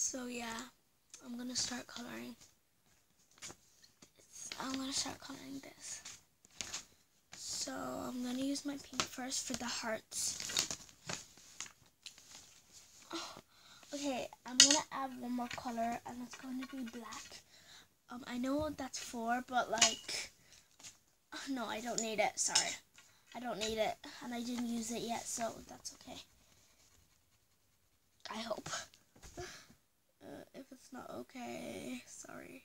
So yeah, I'm gonna start coloring. I'm gonna start coloring this. So I'm gonna use my pink first for the hearts. Okay, I'm gonna add one more color and it's going to be black. Um, I know that's four, but like, no, I don't need it. Sorry, I don't need it, and I didn't use it yet, so that's okay. I hope. If it's not okay, sorry.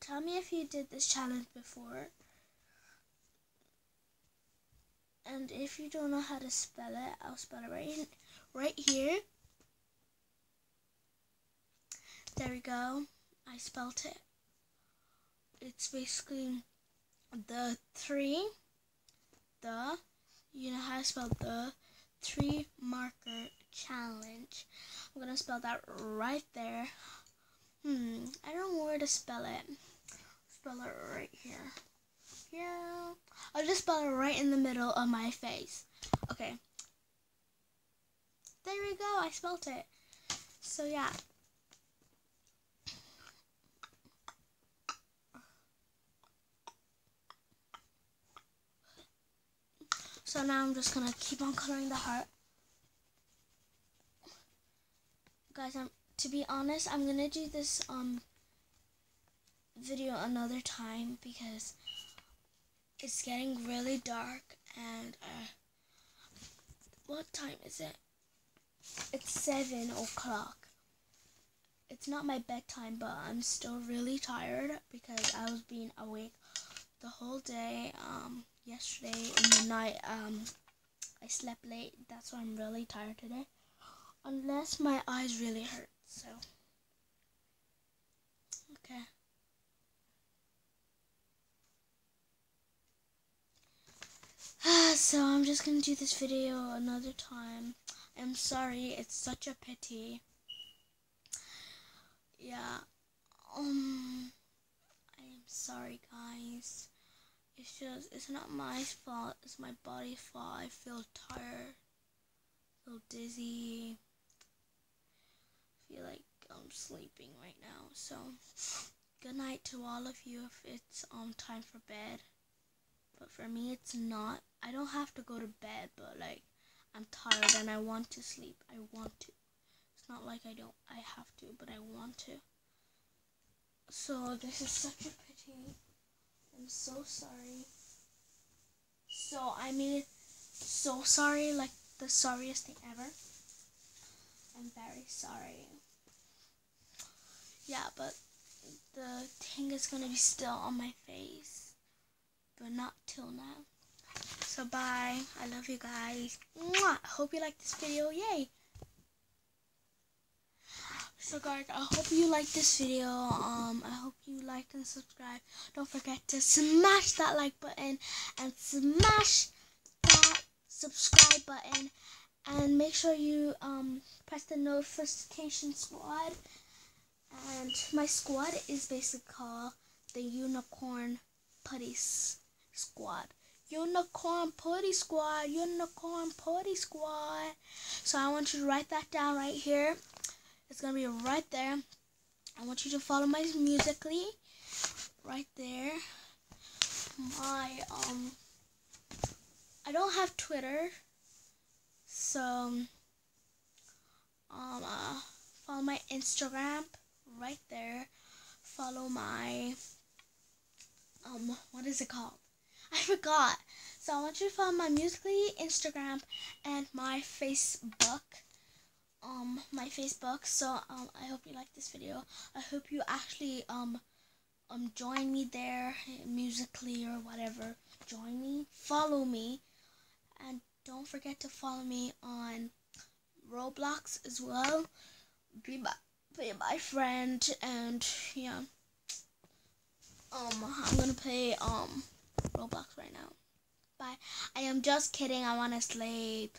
Tell me if you did this challenge before. And if you don't know how to spell it, I'll spell it right, in, right here. There we go. I spelled it. It's basically the three, the, you know how to spell the, three marker challenge. I'm gonna spell that right there. Hmm, I don't know where to spell it. Spell it right here. Yeah, I'll just spell it right in the middle of my face. Okay. There we go, I spelled it. So yeah. So now I'm just gonna keep on coloring the heart. Guys, I'm to be honest, I'm gonna do this um video another time because it's getting really dark and uh, what time is it? It's seven o'clock. It's not my bedtime, but I'm still really tired because I was being awake the whole day. Um, yesterday in the night, um, I slept late. That's why I'm really tired today. Unless my eyes really hurt, so. Okay. so I'm just gonna do this video another time. I'm sorry, it's such a pity. Yeah. Um I'm sorry guys. It's just, it's not my fault, it's my body's fault. I feel tired, feel dizzy, feel like I'm sleeping right now. So, good night to all of you if it's um time for bed. But for me, it's not. I don't have to go to bed, but like, I'm tired and I want to sleep. I want to. It's not like I don't, I have to, but I want to. So, this is such a pity. I'm so sorry. So, I mean, so sorry, like the sorriest thing ever. I'm very sorry. Yeah, but the thing is gonna be still on my face, but not till now. So bye. I love you guys. Mwah! I hope you like this video. Yay! So guys, I hope you like this video. Um, I hope you like and subscribe. Don't forget to smash that like button and smash that subscribe button. And make sure you um press the notification squad. And my squad is basically called the Unicorn Putty Squad. Unicorn Putty Squad, Unicorn Putty Squad. So I want you to write that down right here. It's going to be right there. I want you to follow my Musical.ly right there. My, um, I don't have Twitter. So, um, uh, follow my Instagram right there. Follow my, um, what is it called? I forgot. So I want you to follow my Musical.ly, Instagram, and my Facebook um my Facebook. So um I hope you like this video. I hope you actually um um join me there Musical.ly or whatever. Join me, follow me, and don't forget to follow me on Roblox as well. Be my be my friend and yeah. Um I'm gonna play um Roblox right now. Bye. I am just kidding. I wanna sleep.